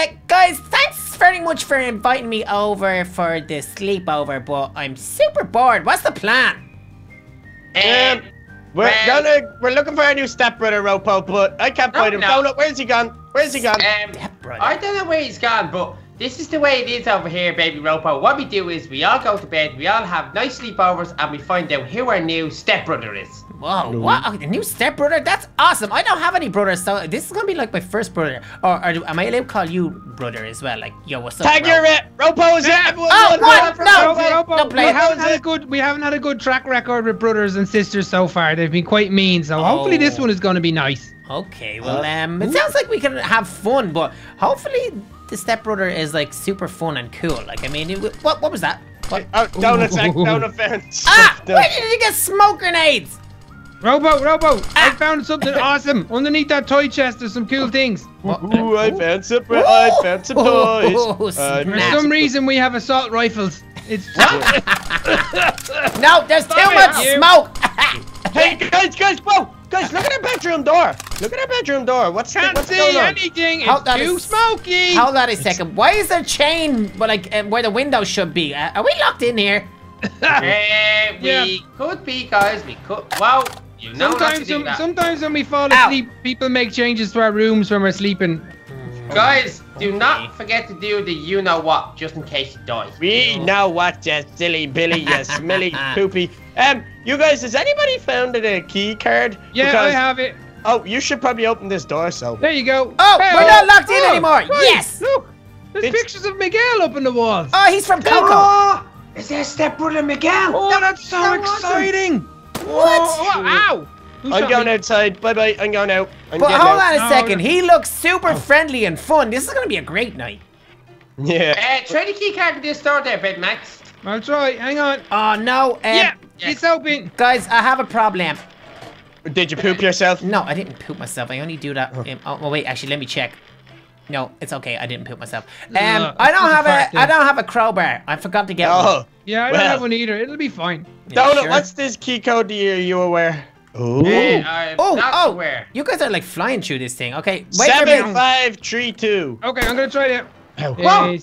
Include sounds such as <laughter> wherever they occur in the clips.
uh, guys, thanks very much for inviting me over for the sleepover, but I'm super bored. What's the plan? Um, we're well- gonna we're looking for a new stepbrother, Ropo, but I can't No, find him. no. Donut, where's he gone? Where's he gone? Um, Stepbrother. I don't know where he's gone, but this is the way it is over here, baby Ropo. What we do is we all go to bed, we all have nice sleepovers, and we find out who our new stepbrother is. Whoa, what? Oh, the new stepbrother? That's awesome. I don't have any brothers, so this is gonna be like my first brother. Or, or am I allowed to call you brother as well? Like, yo, what's up, Tag bro? your it. Ropo is it. Oh, what? it. No, Ropo, don't play we it. haven't How's had a good we haven't had a good track record with brothers and sisters so far. They've been quite mean, so hopefully this Oh. one is going to be nice. Okay, well, Uh, um, it sounds like we can have fun, but hopefully the stepbrother is like super fun and cool. Like, I mean, it, what what was that? What? Oh, Donut's like donut fence. Ah, <laughs> where did you get smoke grenades? Ropo, Ropo, I Ah. found something <laughs> awesome underneath that toy chest. There's some cool things. Ooh, I found some. I found some toys. Ooh, I snap. For some reason, we have assault rifles. It's <laughs> No, there's too Stop it, much you. smoke. <laughs> Hey guys, guys, whoa, guys! Look at our bedroom door. Look at our bedroom door. What's can't what's see going on? anything. Hold It's on too s- smoky. Hold on a second. Why is there chain, but like uh, where the window should be? Uh, are we locked in here? Uh, we Yeah. could be, guys. We could. Well, you know not to Sometimes, do some, that. sometimes when we fall Ow. asleep, people make changes to our rooms when we're sleeping. Guys, do Okay. not forget to do the you know what, just in case you die. We know what, you silly Billy, you <laughs> smelly poopy. Um, you guys, has anybody found a key card? Yeah, I have it. Oh, you should probably open this door, so. There you go. Oh, Hey, we're not locked in oh, anymore. right, Yes. Look, there's It's- pictures of Miguel up in the walls. Oh, he's from Coco. Oh, is that stepbrother Miguel? Oh, that's so, awesome. exciting! What? Oh, oh, ow! Who I'm going me? outside. Bye bye. I'm going out. I'm But hold out. on a No, second. no. He looks super friendly and fun. This is gonna be a great night. <laughs> Yeah. Uh, try the key card to this door there, Bed Max. I'll try. Hang on. Oh no. Um, yeah, yes. it's open. Guys, I have a problem. Did you poop yourself? No, I didn't poop myself. I only do that. Um, oh, oh, wait, actually, let me check. No, it's okay. I didn't poop myself. Um, Ugh, I don't have a fact, a. I don't have a crowbar. I forgot to get one. Oh, Yeah, I don't have one either. It'll be fine. Yeah, Donut, sure. what's this key code that you, you aware? Ooh. Uh, Oh, oh! aware. You guys are like flying through this thing. Okay, wait for me. five three two. Okay, I'm gonna try it. Oh. Whoa. Uh,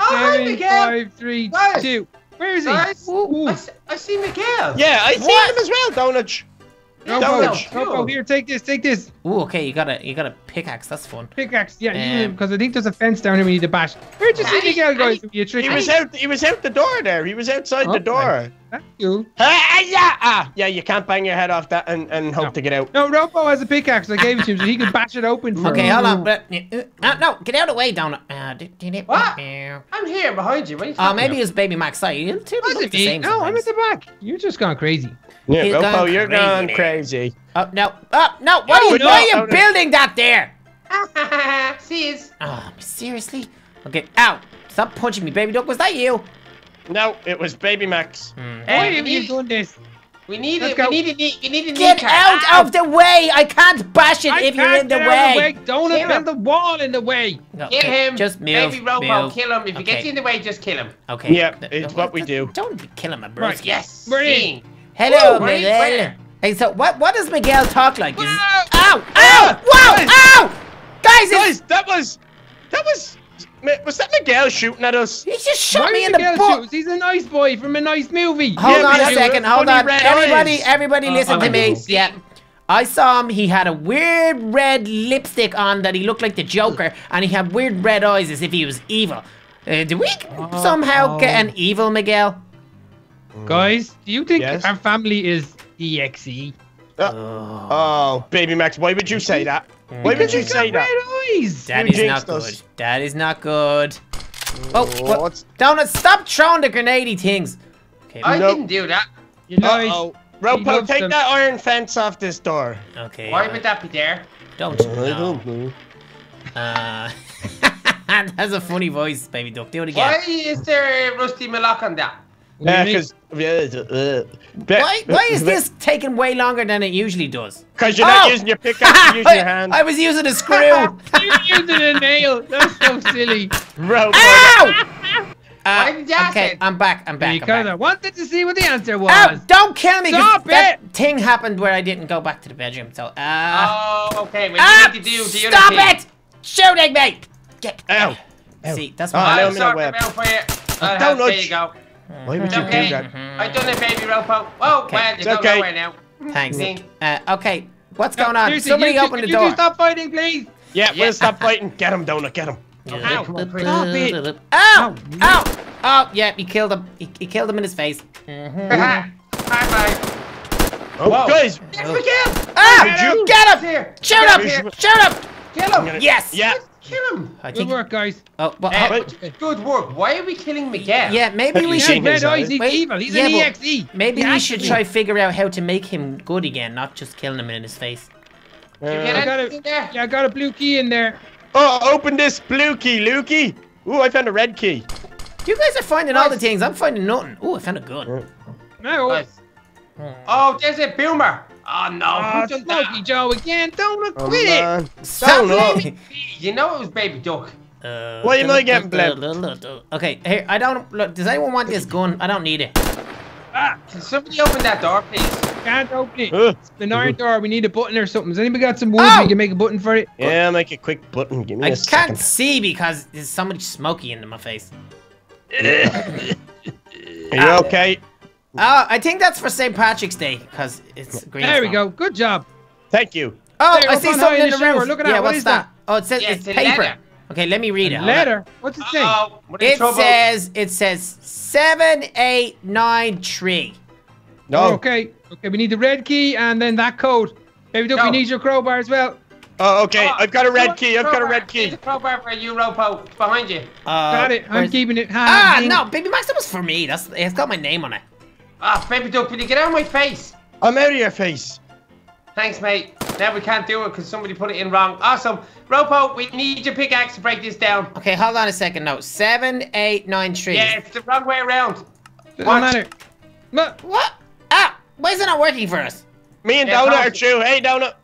Oh, hi, five, three, Guys. two. Where is he? Guys, Ooh. I, s- I see Miguel. Yeah, I see What? him as well, Donut. Ropo, Donut. Ropo, here, take this, take this. Ooh, okay, you got a you got a pickaxe. That's fun. Pickaxe. Yeah, Um, because I think there's a fence down here we need to bash. Where'd you see Annie, Miguel, guys? Annie, To be a trick. He was out. He was out the door there. He was outside Okay. the door. That's cool. Ah, yeah, ah, yeah. You can't bang your head off that and, and hope No. to get out. No, Ropo has a pickaxe. I gave it to him so he could <laughs> bash it open for Okay, us. hold on. But, uh, uh, no, get out of the way, Donut. Uh, did- did it- What? uh, I'm here behind you. What are you Oh, talking maybe about? it's Baby Max. Sorry, you two Was look it the me? same No, I'm at the back. You're just gone crazy. Yeah, He's Ropo, gone you're crazy gone there. crazy. Oh, no. Oh, no. What are you, no, why are you no, no. building that there? <laughs> See, is Oh, seriously? Okay, ow. Stop punching me, Baby Duck. Was that you? No, it was Baby Max. Hmm. Why we have you need, done this? we need Let's it. go. We need a knee. We need a knee Get card. out Ow! of the way! I can't bash it I if you're in the way. the way. Don't Kill build him. the wall in the way. No, Kill okay, him. Just move. Baby Ropo, move. kill him. If he gets you in the way, just kill him. Okay. Yeah, Th- it's th- what we do. Don't kill him, bro. Right, Yes. We're in. Hello, where- Miguel. Hey, so what? What does Miguel talk like? Is. Ow! Ow! Ah! Whoa! Guys! Ow! Guys, it's- Guys, that was, that was, was that Miguel shooting at us? he just shot Why me in Miguel the butt. He's a nice boy from a nice movie. Hold Yeah, on a second. Hold on. Everybody, eyes. everybody, Uh, listen to me. Yeah. I saw him. He had a weird red lipstick on that he looked like the Joker, and he had weird red eyes as if he was evil. Uh, do we somehow get an evil Miguel? Mm. Guys, do you think Yes? our family is EXE? Uh, oh. oh, Baby Max, why would you say mm-hmm. that? Why would you say got that? red eyes. That You is not jinxed good. us. That is not good. Oh, mm, what? what's- Donut, stop throwing the grenadey things. Okay, I Nope. didn't do that. You lied. Uh-oh. Ropo, take them. that iron fence off this door. okay. Why uh, would that be there? Don't. Mm, no. know. Uh, <laughs> that's a funny voice, baby duck. Do it again. Why is there a rusty mallock on that? Yeah, Really? because Why, why is this taking way longer than it usually does? Because you're not Oh! using your pickaxe, you're using your <laughs> hand. I was using a screw. <laughs> You're using a nail. That's so silly. Ropo. Ow! <laughs> Uh, Why did you okay. I'm back. I'm back. I'm Because I wanted to see what the answer was. Ow! Don't kill me! 'cause Stop that thing happened where I didn't go back to the bedroom. So, uh, Oh, okay. Well, ah, you need to do the stop other thing. it! Shooting me! get. Ow. See, that's Oh, my. no, I'll I'm in a sort web. them out for you. I'll Don't have, there you go. Why would It's you okay. do that? I done it, baby Ropo. Oh, Okay. well, It's you don't okay. know where now. Thanks. Uh, okay, what's going on? Seriously, Somebody you two- open the door. You stop fighting, please. Yeah, Yeah. we'll stop fighting. <laughs> Get him, Donut, get him. Ow, on. Stop it. Ow! Ow! Oh, yeah, he killed him. He, he killed him in his face. <laughs> High five. Oh, Whoa. guys. Yes, we kill. Ah! Did you- Get him! Here. Shoot Get him! here. Shoot him! Kill him. gonna- Yes! Yeah. Kill him. I Good work, guys. Oh, well, Wait. Oh. good work. Why are we killing Miguel? yeah, maybe we Yeah, should. red eyes. eyes? He's Wait, evil. He's yeah, an but EXE. Maybe He we has should try figure out how to make him good again, not just killing him in his face. You uh, get I got anything it. there? Yeah, I got a blue key in there. Oh, open this blue key, Lukey. Ooh, I found a red key. You guys are finding all the things. I'm finding nothing. Oh, I found a gun. No. Nice. Oh, there's a boomer. Oh no, Oh, who done Smokey that? Joe again. Don't Oh, quit it. Stop Donut. me. You know it was Baby Duck. Uh, Why am I getting Okay, here, I don't. Look, does anyone want this gun? I don't need it. Ah, Can somebody open that door, please? can't open it. Uh, It's an iron door. We need a button or something. Has anybody got some wood? Oh! We can make a button for it. yeah, make a quick button. Give me I a can't see because there's so much smoky into my face. <laughs> Are you okay? Oh, I think that's for St. Patrick's Day because it's green. There we go. Good job. Thank you. Oh, There, I see something in in the the shower. roof. Look at yeah, that. What what's is that? Oh, it says Yeah, it's it's a paper. letter. Okay, let me read it. Hold on. Letter. What's it say? Uh-oh, It trouble. says it says seven eight nine three. No. Okay. Okay. We need the red key and then that code. Baby Duck, Go. we need your crowbar as well. Oh, okay. Oh, I've got a red key. I've got a red key. There's a crowbar for you, Ropo. It's behind you. Uh, Got it. I'm keeping it. Ah, ding. no, baby Max, that was for me. That's it's got my name on it. Ah, Baby Duck, will you get out of my face? I'm out of your face. Thanks, mate. Now we can't do it because somebody put it in wrong. Awesome. Ropo, we need your pickaxe to break this down. Okay, hold on a second. No, seven eight nine three. Yeah, it's the wrong way around. Doesn't What? matter. Look, What? Ah, why is it not working for us? Me and Yeah, Donut are true. Hey, Donut.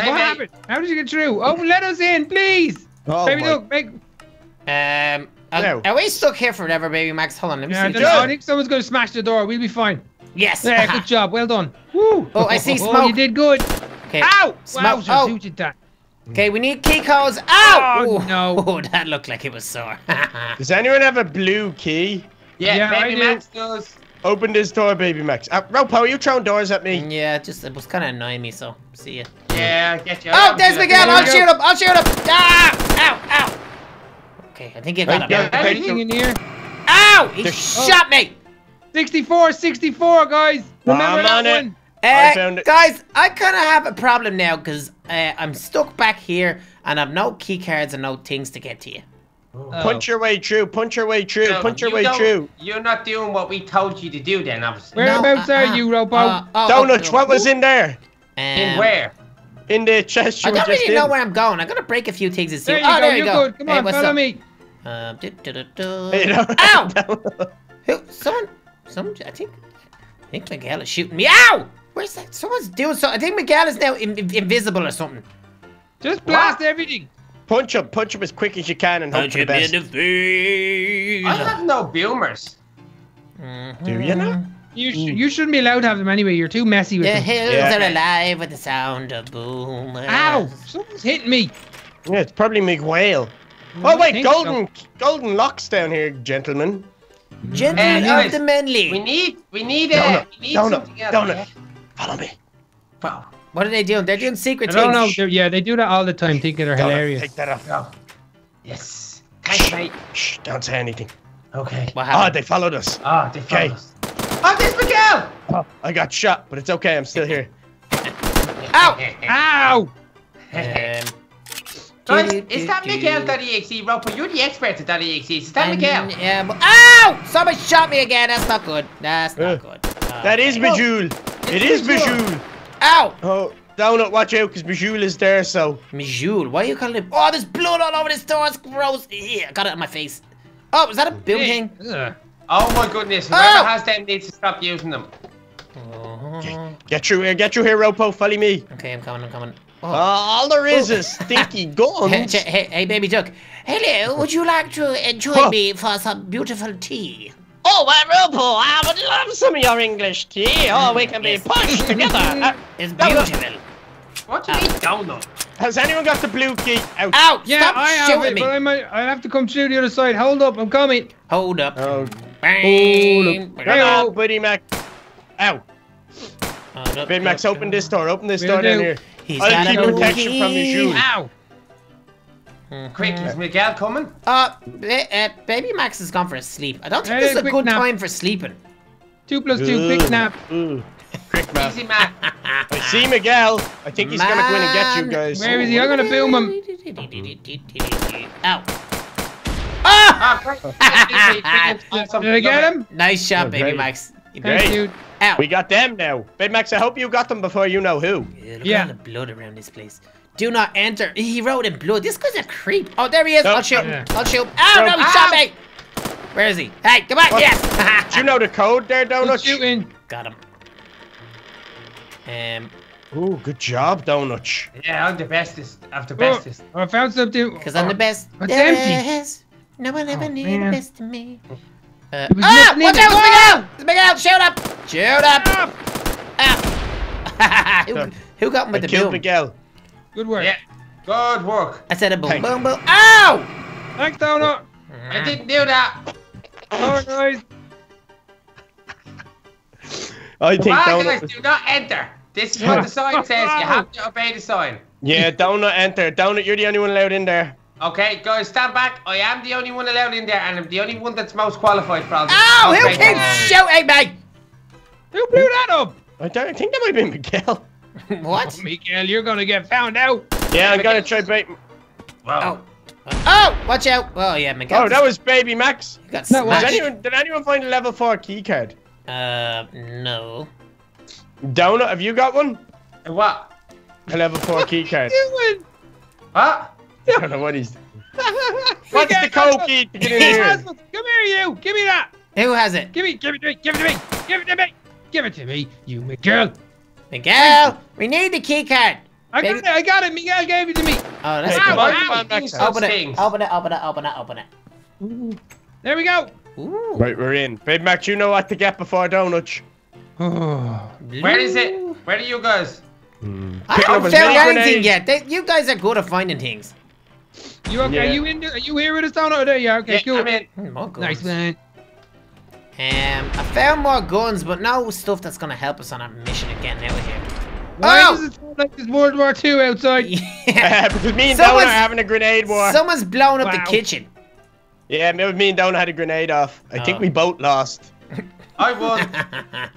Hey, what mate. happened? How did you get through? Oh, let us in, please. Oh, Baby my- Duck, make. Um, are, No. are we stuck here forever, baby Max? Hold on, let me Yeah, see. don't. I think someone's going to smash the door. We'll be fine. Yes. Yeah, good <laughs> job. Well done. Woo. Oh, I see <laughs> Oh, smoke. you did good. okay. Ow! Smoke. Wowzers, Oh. who did that? Okay, we need key codes. Ow! Oh, Ooh. no. <laughs> Oh, that looked like it was sore. Does anyone have a blue key? Yeah, Yeah, I Baby do. Max does. Open this door, baby Max. Uh, Ropo, are you throwing doors at me? yeah, just it was kind of annoying me. So see ya. Yeah, I'll get you. Oh, there's Miguel. I'll shoot him. I'll shoot him. Ah! Ow! Ow! Okay, I think you got him. Yeah, thank Anything in here? Ow! He There's- shot me. 64, 64, guys. Remember I'm that on it. one? I Uh, found it. guys, I kind of have a problem now because uh, I'm stuck back here and I've no key cards and no things to get to you. Oh. Punch your way through. Punch your way through. No, punch your you way through. You're not doing what we told you to do then, obviously. Whereabouts No, uh, are you, Ropo? uh, oh, Donut, oh, what was in there? In um, where? In the chest you I don't just really in. know where I'm going. I'm gonna break a few things and see. there you oh, go. there you You're go. good. Come Hey, on, what's follow up? me. Uh, do, do, do, do. <laughs> Hey, Donut. Ow! <laughs> Donut. Who? Someone? Someone? I think. I think Miguel is shooting me. Ow! Where's that? Someone's doing something. I think Miguel is now in, in- invisible or something. Just blast everything. Punch him. Punch him as quick as you can and hope for the best. face. I have no boomers. Do you know? You, sh- you shouldn't be allowed to have them anyway. You're too messy with The them. hills Yeah. are alive with the sound of boomers. Ow! Someone's hitting me. Yeah, it's probably Miguel. I Oh wait, think so. golden, golden locks down here, gentlemen. Gentlemen Uh, of the Manly. We need, we need, uh, Donut, we need donut, something else. donut. Follow me. Wow. What are they doing? They're doing secret I don't know. things. They're- yeah, they do that all the time, thinking they're Donut, hilarious. Take that off. go. Yes. Thanks, mate. Shh, don't say anything. Okay. What Ah, happened? they followed us. Ah, they Okay. found us. Oh, there's Miguel! Oh, I got shot, but it's okay. I'm still here. <laughs> Ow! Ow! <laughs> Um, Guys, is that Miguel.exe, Roper? You're the expert at .exe. Is that Miguel? Yeah, but, ow! Somebody shot me again. That's not good. That's not Uh, good. Uh, That is Bejewel. It is Bejewel. Ow! Oh, down Donut, watch out, because Bejewel is there, so. Mijul, why are you calling it? Oh, there's blood all over this door. It's gross. Yeah, I got it on my face. Oh, is that a building? thing? Oh my goodness, whoever Oh! has them needs to stop using them. Get you here, get you here, Ropo. Follow me. Okay, I'm coming. I'm coming. Uh, Oh. all there is is stinky <laughs> Hey, guns. ch- hey, hey, baby duck. Hello, would you like to uh, join Huh. me for some beautiful tea? Oh, uh, Ropo, I would love some of your English tea. Oh, we can be Yes. pushed <laughs> together. Uh, It's Donut. beautiful. What do you mean, donut? has anyone got the blue key? Out. Ow! Yeah, Stop I have it, me! but I might. I have to come through the other side. Hold up, I'm coming. Hold up. Oh, Bang. come Hey-o. on, Buddy Mac. Ow. Hold up. Big Max, open this door. Open this Will door down do. here. He's I'll got keep protection from your key. shoes. Ow! Quick, is Miguel coming? Uh, ba- uh, Baby Max has gone for a sleep. I don't think Hey, this is a good nap. time for sleeping. Two plus two, quick Ooh. nap. Ooh. Quick, man. Easy, man. <laughs> I see Miguel. I think he's gonna go in and get you guys. Where is he? I'm gonna boom him. Ow. <laughs> Ah! Great. <laughs> Did I get him? Nice shot, Oh, Baby great. Max. You Thanks, Great. Dude. Ow. We got them now. Big Max, I hope you got them before you know who. Yeah, look Yeah. at all the blood around this place. Do not enter. He wrote in blood. This guy's a creep. Oh, there he is. Nope. I'll shoot. Yeah. I'll shoot. Ow, no, he Ow. shot me. Where is he? Hey, come on. What? Yes. Do you know the code there, Good Donut? shooting. Got him. Um, Ooh, good job, Donut. Yeah, I'm the bestest of the Oh, bestest. I found something. because I'm the best. It's there empty. is. No one ever Oh, needed man. best of me. Uh, was ah! nothing Watch in out! it. It's Miguel! It's Miguel! Shoot up! Shoot up! Ah. <laughs> who, who got him I with the killed boom? Miguel. Good work. Yeah, good work. I said a boom, Thank boom, you. boom. Ow! Thanks, Donut. I didn't do that. Oh, guys. I think Come on, guys, Donut. do not enter. This is what the sign <laughs> says. You have to obey the sign. Yeah, Donut enter. Donut, you're the only one allowed in there. Okay, guys, stand back. I am the only one allowed in there, and I'm the only one that's most qualified for all this. Ow! Who Okay. keeps shooting me? Who blew that up? I don't I think that might be Miguel. <laughs> what? Oh, Miguel, you're gonna get found out. Yeah, I'm gonna try bait. Wow. Oh. Oh! Watch out! Oh, yeah, Miguel. Oh, that was Baby Max. You got No, Did anyone, did anyone find a level 4 key card? Uh, no. Donut, have you got one? What? A level 4 key card. Doing? What? I don't know what he's. <laughs> What's Miguel, the code key to get in here? Come here, you. Give me that. Who has it? Give me, give it to me. Give it to me. Give it to me. Give it to me, you Miguel. Miguel! We need the key card! I got it. I got it. Miguel gave it to me. Oh, that's Hey, good. come on, Ow, come on, ow, Max. such Open it, open it, open it, open it, open it. There we go. Ooh. Right, we're in. Baby Max, you know what to get before Donut. Oh. <sighs> Where is it? Where are you guys? Hmm. I Picking haven't up as found anything yet. They, you guys are good at finding things. You okay? Yeah. Are you in there? Are you here with us, Donut? Oh, there you are. Okay, Yeah, cool. I'm in. Hmm, more guns. Nice man. Um, I found more guns, but no stuff that's gonna help us on our mission of getting out of here. Why Oh! does it sound like there's World War II outside? Yeah. <laughs> Uh, because me and Donut Someone's- are having a grenade war. Someone's blown up the kitchen. Yeah, me me and Donut had a grenade off. I think Oh. we both lost. I won. <laughs>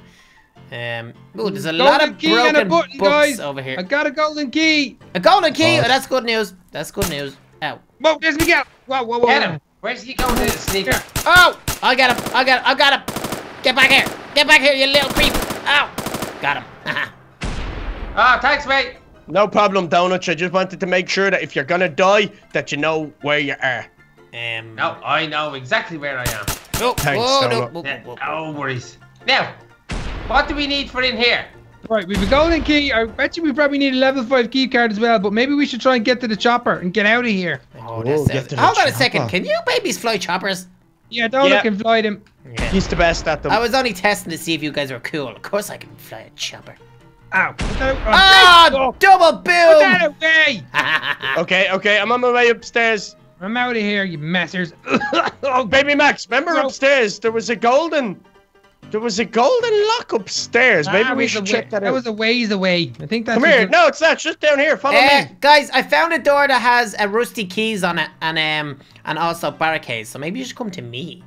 um, ooh, there's a Golden lot of key and a broken button, books guys. over here. I got a golden key. A golden key. Oh. Oh, that's good news. That's good news. Ow. Whoa, there's Miguel. Whoa, whoa, whoa. Get him. Where's he going to the sneaker? Oh! I got him. I got him. I got him. Get back here. Get back here, you little creep. Ow. Got him. <laughs> Ah, thanks, mate. No problem, Donut. I just wanted to make sure that if you're gonna die, that you know where you are. um. No, I know exactly where I am. Oh, Thanks, whoa, no, Donut. whoa, Yeah, whoa, whoa. no worries. Now, what do we need for in here? Right, we've a golden key. I bet you we probably need a level 5 key card as well, but maybe we should try and get to the chopper and get out of here. Oh, Oh, that get sounds... to the Hold on a second. Can you babies fly choppers? Yeah, don't Yeah. can fly them. Yeah. He's the best at them. I was only testing to see if you guys were cool. Of course I can fly a chopper. Ow. Put that- Ah, oh, double Put that away. <laughs> Okay, okay, I'm on my way upstairs. I'm out of here, you messers. Oh, <laughs> baby Max, remember No. upstairs? There was a golden. There was a golden lock upstairs. Maybe That we should check wa- that That out. was a ways away. I think that's Come here. No, it's not. It's just down here. Follow Uh, me. guys, I found a door that has uh, rusty keys on it and um and also barricades. So maybe you should come to me.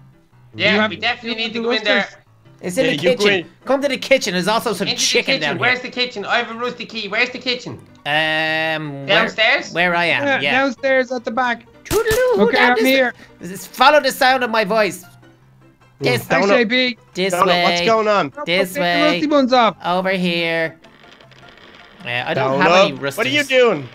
Yeah, You we definitely need to go in there. roosters? It's in Yeah, the kitchen. in. Come to the kitchen. There's also some Into chicken the kitchen. down Where's the kitchen? I have a rusty key. Where's the kitchen? Um, Downstairs? Where, where I am. Yeah, Yeah. downstairs at the back. Toodaloo, Okay, damn, I'm this- here. this- follow the sound of my voice. This, Down Thanks, up. This Donut, way. what's going on? This Take the way. rusty ones off. Over here. Uh, I don't Donut, have any rusties. What are you doing?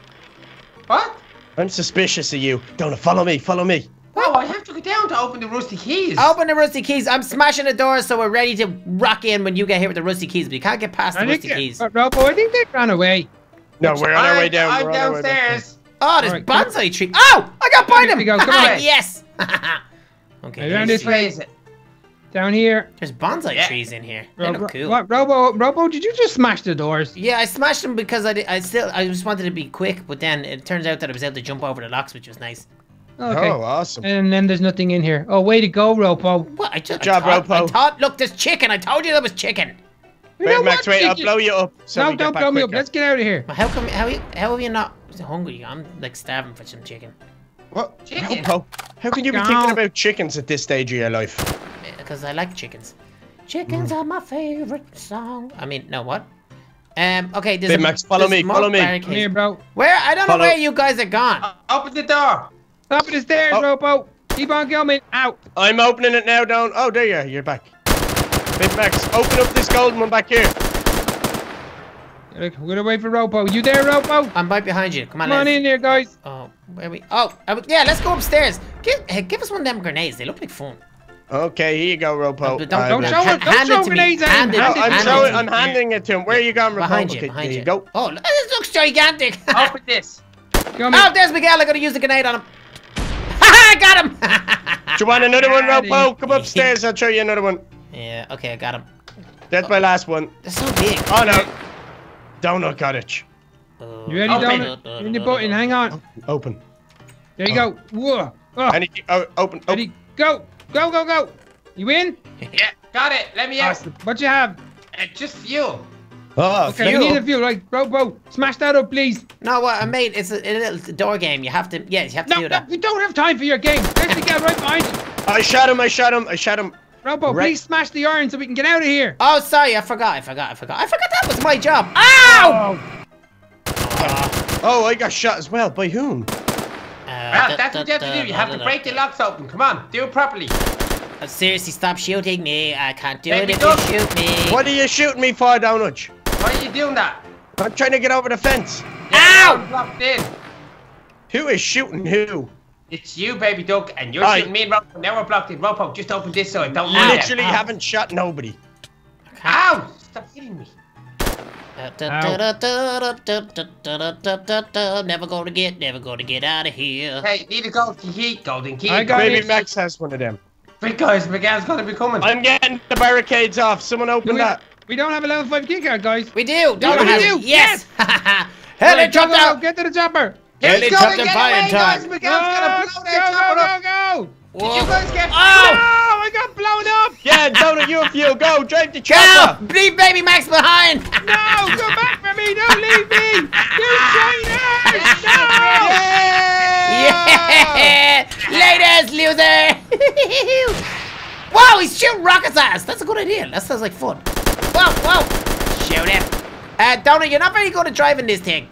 What? I'm suspicious of you. Donut, follow me. Follow me. Oh, I have to go down to open the rusty keys. Open the rusty keys. I'm smashing the door so we're ready to rock in when you get here with the rusty keys. But you can't get past the rusty think, keys. uh, Ropo, I think they ran away. No, we're on our way I'm- down. I'm we're on our way back. downstairs. Oh, there's Alright, come bonsai tree. Oh, I got behind Here him. we go, come <laughs> on. yes. <laughs> okay. Around this see. Where is it? Down here. There's bonsai Yeah. trees in here. They Ropo, cool. what, Ropo, Ropo, did you just smash the doors? Yeah, I smashed them because I, did, I still I just wanted to be quick, but then it turns out that I was able to jump over the locks, which was nice. Okay. Oh, awesome. And then there's nothing in here. Oh, way to go, Ropo. What? I just Good job, I thought, I thought, look, there's chicken. I told you there was chicken. We Wait, don't Max, want wait, I'll blow you up. So no, we get don't back blow me up. Let's get out of here. But how come? How you? How are you not hungry? I'm like starving for some chicken. What? Chicken. Ropo, how can you be Go. thinking about chickens at this stage of your life? Because I like chickens. Chickens Mm. are my favorite song. I mean, no what? Um. Okay. There's Big a, Max, follow me, follow me. barricades. Come here, bro. Where? I don't Follow- know where you guys are gone. Uh, Open the door. Top of the stairs, Oh. Ropo. Keep on coming. Out. I'm opening it now, down. Oh, there you are. You're back. Big Max, open up this golden one back here. Look, we're gonna wait for Ropo. You there, Ropo? I'm right behind you. Come on. Come on in there, guys. Oh, where we? Oh, uh, yeah. Let's go upstairs. Give, hey, give us one of them grenades. They look like fun. Okay, here you go, Ropo. Don't- don't Don't show it. Don't Hand it show to me. grenades at him. Hand it- No, I'm to hand showing. it. I'm handing it to him. Where are you going, Ropo? Behind you. Okay, Behind there you. you go. Oh, this looks gigantic. Open this. Come oh, there's Miguel. I gotta use the grenade on him. <laughs> I got him. Do you want another one, Ropo? Come upstairs. I'll show you another one. yeah. Okay, I got him. That's my last one. They're so big. Oh no. Donut cottage. Oh, You ready, Open. Donut? In the button. Hang on. Open. There you go. Oh. Whoa. Oh, Any, oh, open. Oh, ready? Go. Go, go, go. You in? <laughs> Yeah, got it. Let me out. Awesome. What you have? Uh, just fuel. oh Okay, fuel. we need a few. Right, Ropo. Smash that up, please. No, what I made it's a, a little door game. You have to, yeah, you have to No, do no, that. we don't have time for your game. There's the guy right behind you. I shot him. I shot him. I shot him. Ropo, Right. please smash the iron so we can get out of here. Oh, sorry, I forgot. I forgot. I forgot. I forgot that was my job. Ow! Oh, I got shot as well. By whom? Well, that's what you have to do. You have to break the locks open. Come on, do it properly. Uh, Seriously, stop shooting me. I can't do Baby, it if don't. you shoot me. What are you shooting me for, Donut? Why are you doing that? I'm trying to get over the fence. Ow! You're blocked in. Who is shooting who? It's you, baby duck, and you're Aye. shooting me and Ropo. Now we're blocked in. Ropo, just open this side. Don't Ow. move Literally Ow. haven't shot nobody. Ow! Stop hitting me. Never gonna get, never gonna get out of here. Hey, need a golden key. Golden key. I got Baby it. Max has one of them. Big guys, Miguel's gonna be coming. I'm getting the barricades off. Someone open that. we don't have a level 5 key card, guys. We do, don't we have do. it. Yes. Right, Helicopter. go, go, go, Get to the chopper. Get Helicopter get fire away, time. guys. Miguel's Go, gonna blow that chopper go, up. go, go, go. Did you guys get? Oh! Oh, I got blown up. Yeah, Donut, you fuel. Go, drive the Go! chopper. Leave baby Max behind. <laughs> No, come back for me. Don't leave me. You traitors. No. Yeah! Latest loser! <laughs> wow, he's shooting rockets at us! That's a good idea. That sounds like fun. Whoa, whoa! Shoot him. Uh, Donut, you're not very good at driving this thing.